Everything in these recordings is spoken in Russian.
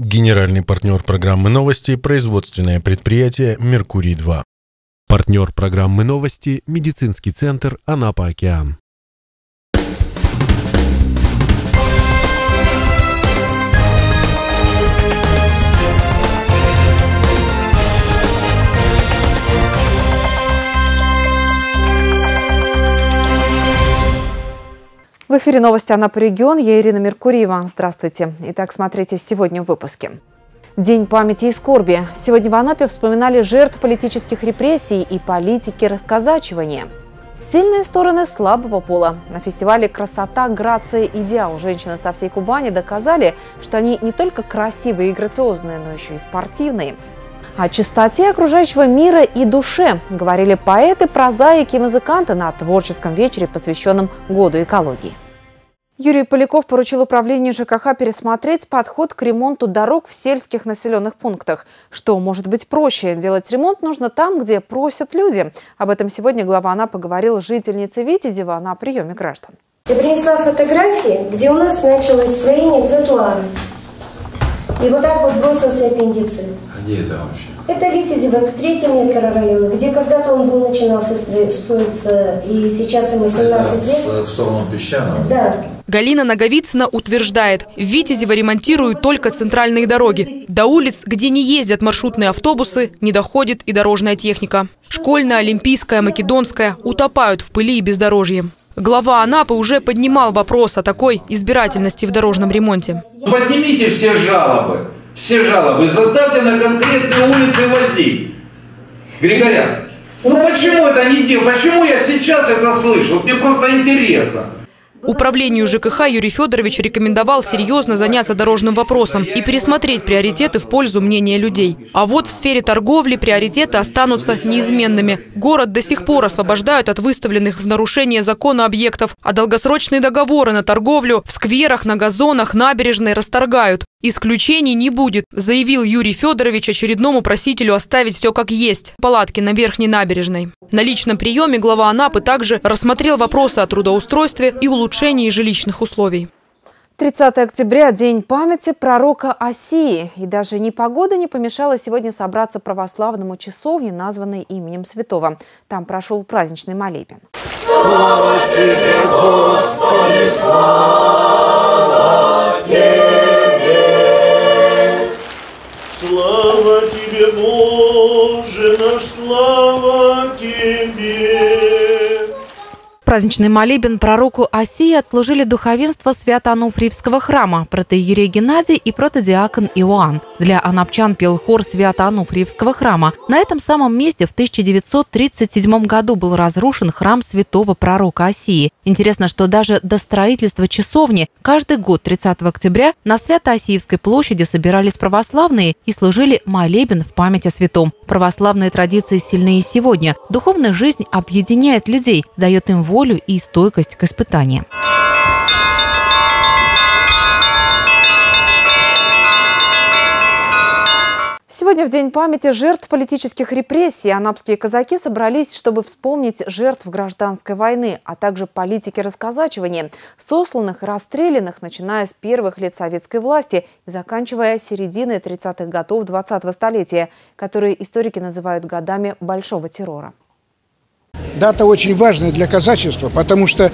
Генеральный партнер программы новости – производственное предприятие «Меркурий-2». Партнер программы новости – медицинский центр «Анапа-Океан». В эфире новости Анапа регион. Я Ирина Меркурьева. Здравствуйте. Итак, смотрите сегодня в выпуске. День памяти и скорби. Сегодня в Анапе вспоминали жертв политических репрессий и политики расказачивания. Сильные стороны слабого пола. На фестивале «Красота, грация, идеал» женщины со всей Кубани доказали, что они не только красивые и грациозные, но еще и спортивные. О чистоте окружающего мира и душе говорили поэты, прозаики и музыканты на творческом вечере, посвященном Году экологии. Юрий Поляков поручил управлению ЖКХ пересмотреть подход к ремонту дорог в сельских населенных пунктах. Что может быть проще? Делать ремонт нужно там, где просят люди. Об этом сегодня глава АНА поговорил с жительницей Витязева на приеме граждан. Я принесла фотографии, где у нас началось строение тротуара. И вот так вот бросился аппендицит. Где это вообще? Это Витязево, в третьем микрорайоне, где когда-то он был начинался строиться, и сейчас ему 17 это лет. в сторону песчаного? Да. Галина Наговицына утверждает, в Витязево ремонтируют только центральные дороги. До улиц, где не ездят маршрутные автобусы, не доходит и дорожная техника. Школьная, олимпийская, македонская утопают в пыли и бездорожье. Глава Анапы уже поднимал вопрос о такой избирательности в дорожном ремонте. Поднимите все жалобы, все жалобы, заставьте на конкретные улицы возить. Григорян, ну почему это не делать? Почему я сейчас это слышу? Вот мне просто интересно. Управлению ЖКХ Юрий Федорович рекомендовал серьезно заняться дорожным вопросом и пересмотреть приоритеты в пользу мнения людей. А вот в сфере торговли приоритеты останутся неизменными. Город до сих пор освобождают от выставленных в нарушение закона объектов, а долгосрочные договоры на торговлю в скверах, на газонах, набережной расторгают. Исключений не будет, заявил Юрий Федорович очередному просителю оставить все как есть – палатки на Верхней набережной. На личном приеме глава Анапы также рассмотрел вопросы о трудоустройстве и улучшении жилищных условий. 30 октября – День памяти пророка Осии. И даже непогода не помешала сегодня собраться православному часовне, названной именем святого. Там прошел праздничный молебен. Слава тебе, Господи, слава Праздничный молебен пророку Осии отслужили духовенство Свято-Ануфриевского храма, протеерей Геннадий и протодиакон Иоанн. Для анапчан пел хор Свято-Ануфриевского храма. На этом самом месте в 1937 году был разрушен храм святого пророка Осии. Интересно, что даже до строительства часовни каждый год 30 октября на Свято-Осиевской площади собирались православные и служили молебен в память о святом. Православные традиции сильны и сегодня. Духовная жизнь объединяет людей, дает им волю волю и стойкость к испытаниям. Сегодня в День памяти жертв политических репрессий анапские казаки собрались, чтобы вспомнить жертв гражданской войны, а также политики расказачивания, сосланных и расстрелянных, начиная с первых лет советской власти и заканчивая серединой 30-х годов 20-го столетия, которые историки называют годами большого террора. Дата очень важная для казачества, потому что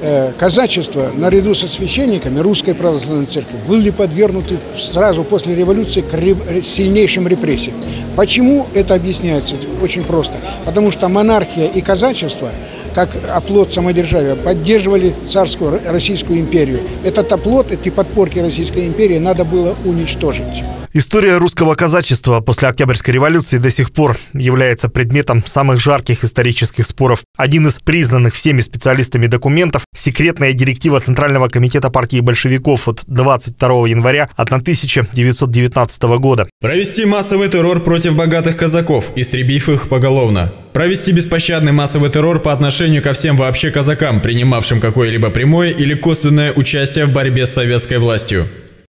э, казачество наряду со священниками Русской Православной Церкви были подвергнуты сразу после революции к сильнейшим репрессиям. Почему это объясняется? Очень просто. Потому что монархия и казачество как оплот самодержавия, поддерживали царскую Российскую империю. Этот оплот, эти подпорки Российской империи надо было уничтожить. История русского казачества после Октябрьской революции до сих пор является предметом самых жарких исторических споров. Один из признанных всеми специалистами документов – секретная директива Центрального комитета партии большевиков от 22 января 1919 года. Провести массовый террор против богатых казаков, истребив их поголовно. Провести беспощадный массовый террор по отношению ко всем вообще казакам, принимавшим какое-либо прямое или косвенное участие в борьбе с советской властью.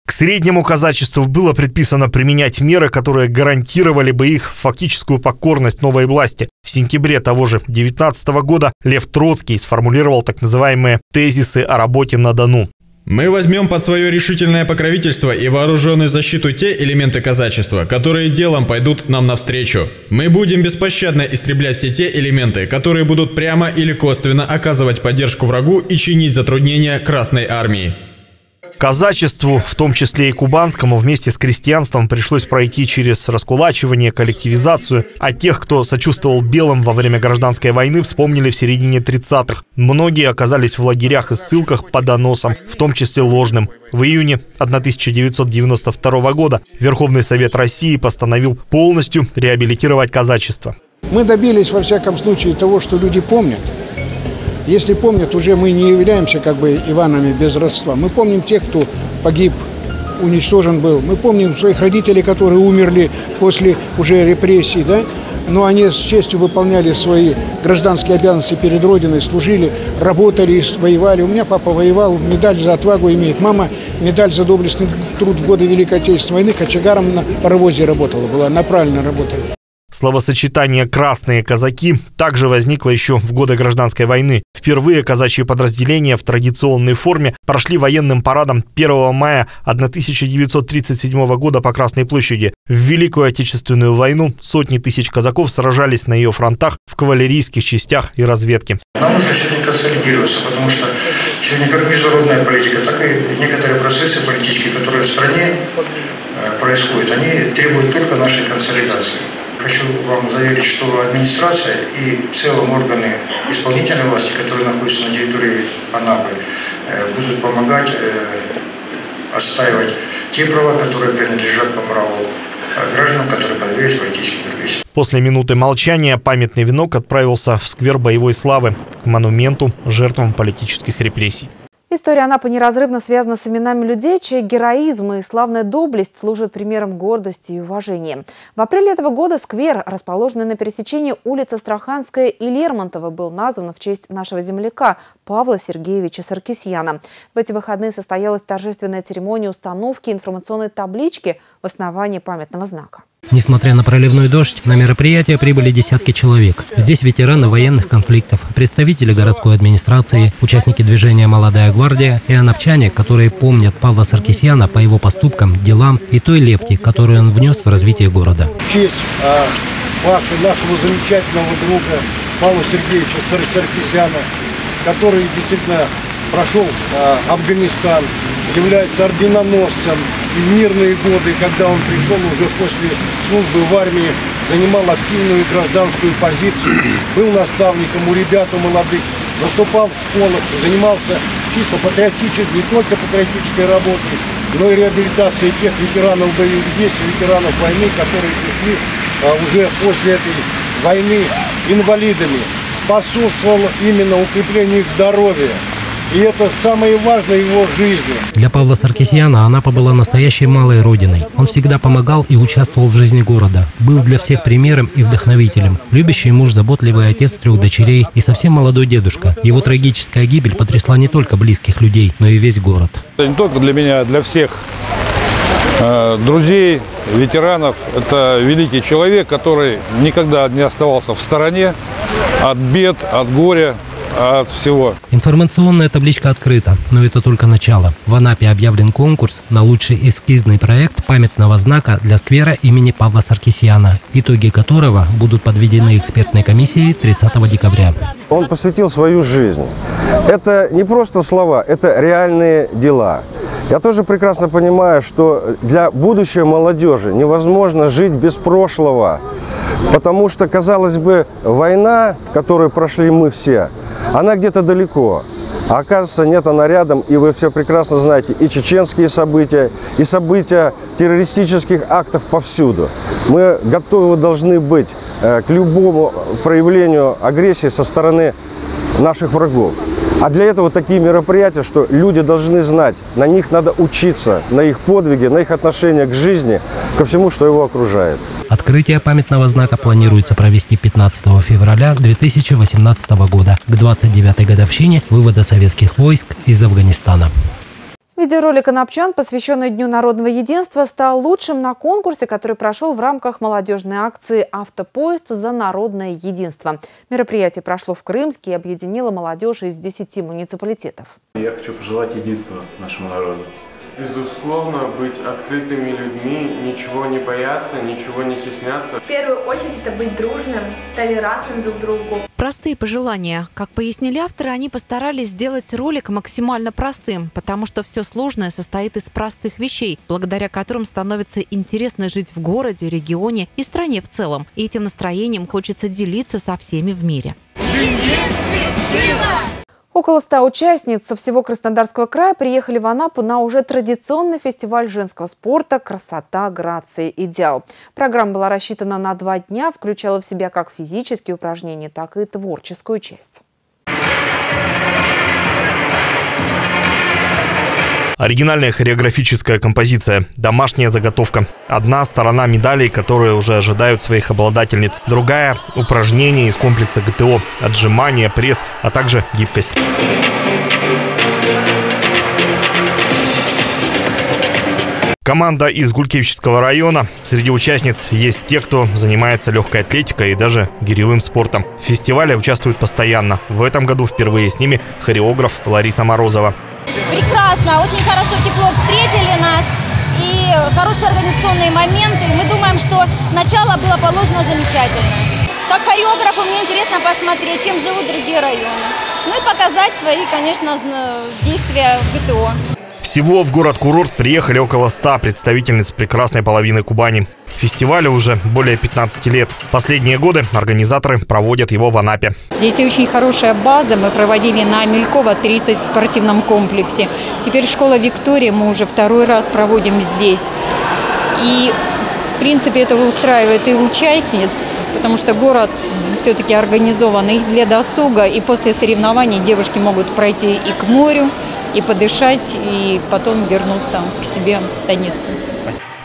К среднему казачеству было предписано применять меры, которые гарантировали бы их фактическую покорность новой власти. В сентябре того же 19 года Лев Троцкий сформулировал так называемые тезисы о работе на Дону. Мы возьмем под свое решительное покровительство и вооруженную защиту те элементы казачества, которые делом пойдут нам навстречу. Мы будем беспощадно истреблять все те элементы, которые будут прямо или косвенно оказывать поддержку врагу и чинить затруднения Красной Армии. Казачеству, в том числе и кубанскому, вместе с крестьянством пришлось пройти через раскулачивание, коллективизацию. А тех, кто сочувствовал белым во время гражданской войны, вспомнили в середине 30-х. Многие оказались в лагерях и ссылках по доносам, в том числе ложным. В июне 1992 года Верховный Совет России постановил полностью реабилитировать казачество. Мы добились, во всяком случае, того, что люди помнят. Если помнят, уже мы не являемся как бы Иванами без родства. Мы помним тех, кто погиб, уничтожен был. Мы помним своих родителей, которые умерли после уже репрессий, да? но они с честью выполняли свои гражданские обязанности перед Родиной, служили, работали, воевали. У меня папа воевал, медаль за отвагу имеет. Мама медаль за доблестный труд в годы Великой Отечественной войны кочегаром на паровозе работала, была, на правильно работала. Словосочетание «красные казаки» также возникло еще в годы гражданской войны. Впервые казачьи подразделения в традиционной форме прошли военным парадом 1 мая 1937 года по Красной площади. В Великую Отечественную войну сотни тысяч казаков сражались на ее фронтах в кавалерийских частях и разведке. Нам нужно сегодня консолидироваться, потому что сегодня как международная политика, так и некоторые процессы политические, которые в стране э, происходят, они требуют только нашей консолидации. Хочу вам заверить, что администрация и в целом органы исполнительной власти, которые находятся на территории Анапы, э, будут помогать э, отстаивать те права, которые принадлежат по праву э, гражданам, которые подверглись политическим репрессиям. После минуты молчания памятный венок отправился в сквер боевой славы к монументу жертвам политических репрессий. История Анапы неразрывно связана с именами людей, чей героизм и славная доблесть служат примером гордости и уважения. В апреле этого года сквер, расположенный на пересечении улиц Астраханская и Лермонтова, был назван в честь нашего земляка Павла Сергеевича Саркисьяна. В эти выходные состоялась торжественная церемония установки информационной таблички в основании памятного знака. Несмотря на проливной дождь, на мероприятие прибыли десятки человек. Здесь ветераны военных конфликтов, представители городской администрации, участники движения «Молодая гвардия» и анапчане, которые помнят Павла Саркисьяна по его поступкам, делам и той лепти, которую он внес в развитие города. В честь а, вашего, нашего замечательного друга Павла Сергеевича Сар Саркисяна, который действительно прошел а, Афганистан, является орденоносцем, и в мирные годы, когда он пришел уже после службы в армии, занимал активную гражданскую позицию, был наставником у ребят, у молодых, выступал в школах, занимался чисто патриотической, не только патриотической работой, но и реабилитацией тех ветеранов боевых действий, ветеранов войны, которые пришли а, уже после этой войны инвалидами. Способствовал именно укреплению их здоровья, и это самое важное в его жизни. Для Павла Саркисьяна Анапа была настоящей малой родиной. Он всегда помогал и участвовал в жизни города. Был для всех примером и вдохновителем. Любящий муж, заботливый отец трех дочерей и совсем молодой дедушка. Его трагическая гибель потрясла не только близких людей, но и весь город. Это не только для меня, а для всех э, друзей, ветеранов. Это великий человек, который никогда не оставался в стороне от бед, от горя, от всего. Информационная табличка открыта, но это только начало. В Анапе объявлен конкурс на лучший эскизный проект памятного знака для сквера имени Павла Саркисьяна, итоги которого будут подведены экспертной комиссией 30 декабря. Он посвятил свою жизнь. Это не просто слова, это реальные дела. Я тоже прекрасно понимаю, что для будущей молодежи невозможно жить без прошлого. Потому что, казалось бы, война, которую прошли мы все, она где-то далеко. А оказывается, нет, она рядом, и вы все прекрасно знаете и чеченские события, и события террористических актов повсюду. Мы готовы должны быть э, к любому проявлению агрессии со стороны наших врагов. А для этого такие мероприятия, что люди должны знать, на них надо учиться, на их подвиги, на их отношение к жизни, ко всему, что его окружает. Открытие памятного знака планируется провести 15 февраля 2018 года, к 29-й годовщине вывода советских войск из Афганистана. Видеоролик «Анапчан», посвященный Дню народного единства, стал лучшим на конкурсе, который прошел в рамках молодежной акции «Автопоезд за народное единство». Мероприятие прошло в Крымске и объединило молодежь из 10 муниципалитетов. Я хочу пожелать единства нашему народу. Безусловно, быть открытыми людьми, ничего не бояться, ничего не стесняться. В первую очередь это быть дружным, толерантным друг другу. Простые пожелания. Как пояснили авторы, они постарались сделать ролик максимально простым, потому что все сложное состоит из простых вещей, благодаря которым становится интересно жить в городе, регионе и стране в целом. И этим настроением хочется делиться со всеми в мире. Сила! Около ста участниц со всего Краснодарского края приехали в Анапу на уже традиционный фестиваль женского спорта «Красота, грация, идеал». Программа была рассчитана на два дня, включала в себя как физические упражнения, так и творческую часть. Оригинальная хореографическая композиция, домашняя заготовка. Одна сторона медалей, которые уже ожидают своих обладательниц. Другая – упражнения из комплекса ГТО, отжимания, пресс, а также гибкость. Команда из Гулькевичского района. Среди участниц есть те, кто занимается легкой атлетикой и даже гиревым спортом. В фестивале участвуют постоянно. В этом году впервые с ними хореограф Лариса Морозова. Прекрасно, очень хорошо, тепло встретили нас и хорошие организационные моменты. Мы думаем, что начало было положено замечательно. Как хореографу мне интересно посмотреть, чем живут другие районы. Ну и показать свои, конечно, действия в ГТО. Всего в город-курорт приехали около 100 представительниц прекрасной половины Кубани. Фестивалю уже более 15 лет. Последние годы организаторы проводят его в Анапе. Здесь очень хорошая база. Мы проводили на Амелькова 30 в спортивном комплексе. Теперь школа Виктория мы уже второй раз проводим здесь. И в принципе это устраивает и участниц, потому что город все-таки организован и для досуга, и после соревнований девушки могут пройти и к морю, и подышать, и потом вернуться к себе в станицу.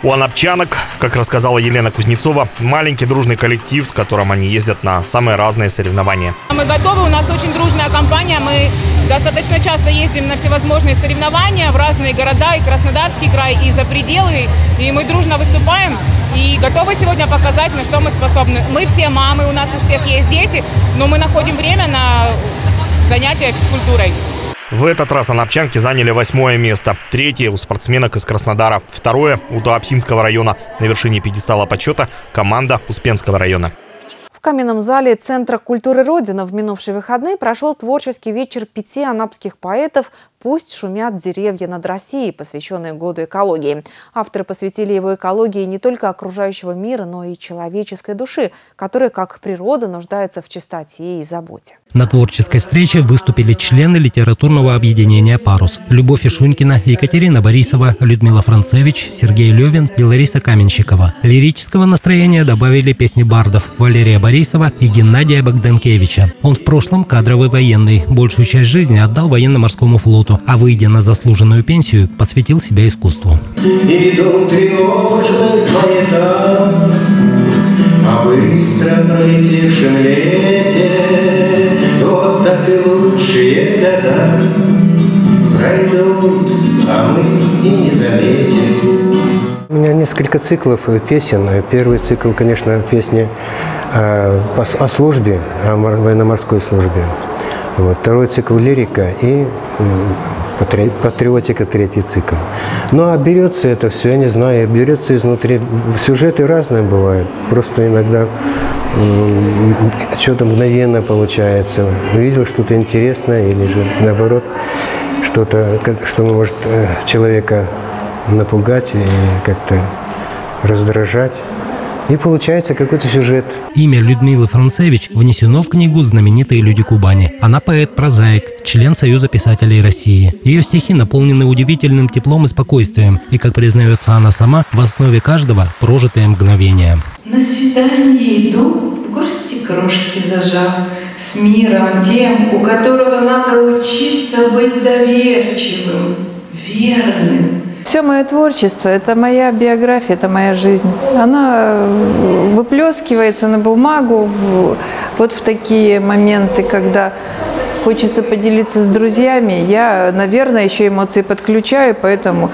У анапчанок, как рассказала Елена Кузнецова, маленький дружный коллектив, с которым они ездят на самые разные соревнования. Мы готовы, у нас очень дружная компания, мы достаточно часто ездим на всевозможные соревнования в разные города, и Краснодарский край, и за пределы, и мы дружно выступаем и готовы сегодня показать, на что мы способны. Мы все мамы, у нас у всех есть дети, но мы находим время на занятия физкультурой. В этот раз анапчанки заняли восьмое место. Третье у спортсменок из Краснодара. Второе у Туапсинского района. На вершине пьедестала почета команда Успенского района. В каменном зале Центра культуры Родина в минувшие выходные прошел творческий вечер пяти анапских поэтов «Пусть шумят деревья над Россией», посвященный году экологии. Авторы посвятили его экологии не только окружающего мира, но и человеческой души, которая, как природа, нуждается в чистоте и заботе. На творческой встрече выступили члены литературного объединения «Парус» Любовь Ишунькина, Екатерина Борисова, Людмила Францевич, Сергей Левин и Лариса Каменщикова. Лирического настроения добавили песни бардов Валерия Борисова и Геннадия Богданкевича. Он в прошлом кадровый военный, большую часть жизни отдал военно-морскому флоту, а выйдя на заслуженную пенсию, посвятил себя искусству. Идут а быстро и лучшие года пройдут, а мы и не заметим. У меня несколько циклов песен. Первый цикл, конечно, песни о, о службе, о военно-морской службе. Вот. Второй цикл лирика и патриотика третий цикл. Ну а берется это все, я не знаю, берется изнутри. Сюжеты разные бывают. Просто иногда что-то мгновенно получается. Увидел что-то интересное или же наоборот что-то, что может э, человека напугать и как-то раздражать. И получается какой-то сюжет. Имя Людмилы Францевич внесено в книгу «Знаменитые люди Кубани». Она поэт-прозаик, член Союза писателей России. Ее стихи наполнены удивительным теплом и спокойствием. И, как признается она сама, в основе каждого прожитое мгновение. На свидание иду, в горсти крошки зажав, с миром тем, у которого надо учиться быть доверчивым, верным, все мое творчество – это моя биография, это моя жизнь. Она э, выплескивается на бумагу в, вот в такие моменты, когда хочется поделиться с друзьями. Я, наверное, еще эмоции подключаю, поэтому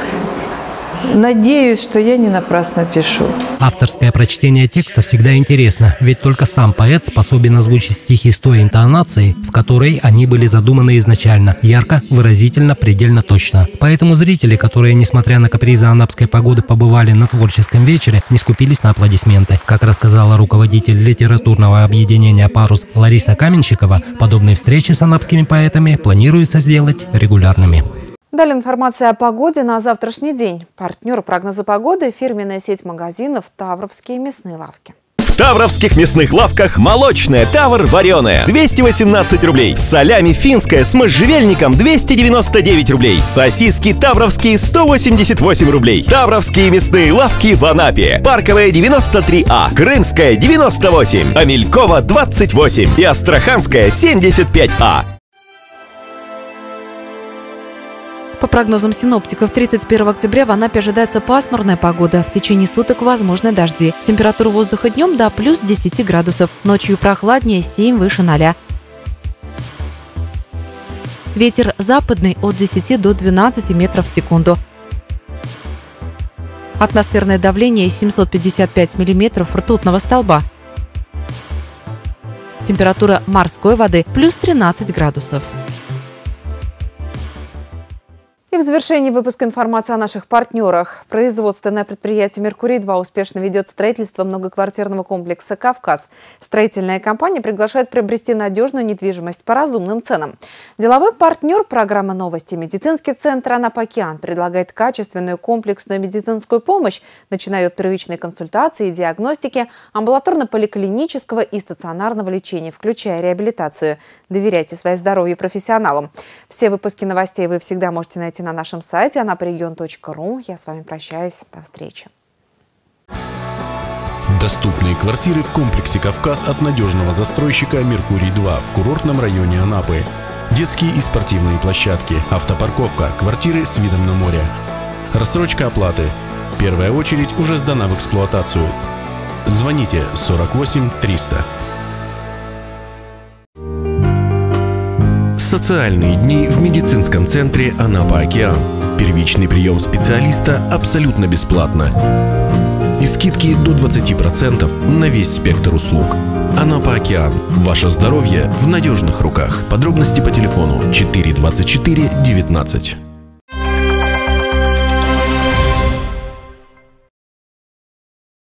Надеюсь, что я не напрасно пишу. Авторское прочтение текста всегда интересно, ведь только сам поэт способен озвучить стихи с той интонацией, в которой они были задуманы изначально. Ярко, выразительно, предельно точно. Поэтому зрители, которые, несмотря на капризы анапской погоды, побывали на творческом вечере, не скупились на аплодисменты. Как рассказала руководитель литературного объединения «Парус» Лариса Каменщикова, подобные встречи с анапскими поэтами планируется сделать регулярными. Далее информация о погоде на завтрашний день. Партнер прогноза погоды – фирменная сеть магазинов «Тавровские мясные лавки». В Тавровских мясных лавках молочная Тавр вареная 218 рублей. Солями финская с можжевельником 299 рублей. Сосиски тавровские 188 рублей. Тавровские мясные лавки в Анапе. Парковая 93А, Крымская 98, Амелькова 28 и Астраханская 75А. По прогнозам синоптиков, 31 октября в Анапе ожидается пасмурная погода. В течение суток возможны дожди. Температура воздуха днем до плюс 10 градусов. Ночью прохладнее 7 выше 0. Ветер западный от 10 до 12 метров в секунду. Атмосферное давление 755 миллиметров ртутного столба. Температура морской воды плюс 13 градусов. И в завершении выпуска информации о наших партнерах. Производственное предприятие «Меркурий-2» успешно ведет строительство многоквартирного комплекса «Кавказ». Строительная компания приглашает приобрести надежную недвижимость по разумным ценам. Деловой партнер программы «Новости» медицинский центр «Анапокеан» предлагает качественную комплексную медицинскую помощь, начиная от первичной консультации и диагностики, амбулаторно-поликлинического и стационарного лечения, включая реабилитацию. Доверяйте свое здоровье профессионалам. Все выпуски новостей вы всегда можете найти на нашем сайте anapregion.ru. Я с вами прощаюсь. До встречи. Доступные квартиры в комплексе «Кавказ» от надежного застройщика «Меркурий-2» в курортном районе Анапы. Детские и спортивные площадки, автопарковка, квартиры с видом на море. Рассрочка оплаты. Первая очередь уже сдана в эксплуатацию. Звоните 48 300. Социальные дни в медицинском центре Анапа Океан. Первичный прием специалиста абсолютно бесплатно. И скидки до 20% на весь спектр услуг. Анапа Океан. Ваше здоровье в надежных руках. Подробности по телефону 424 19.